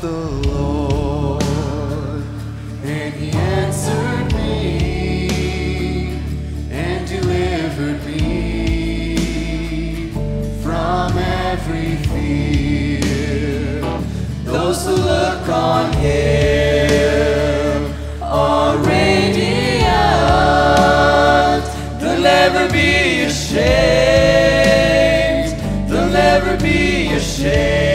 the Lord, and He answered me and delivered me from every fear. Those who look on Him are radiant. They'll never be ashamed. They'll never be ashamed.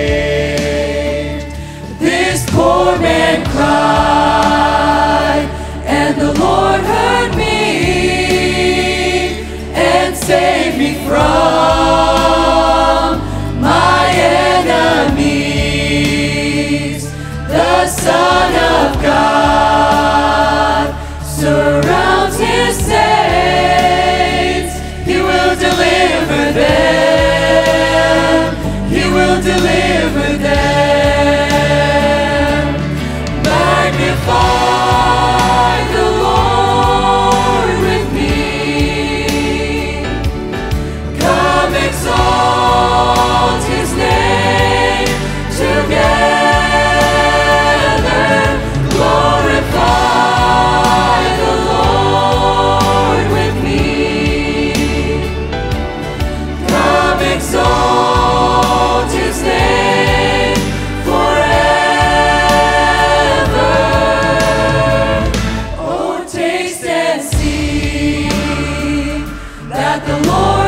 And saved me from that the Lord.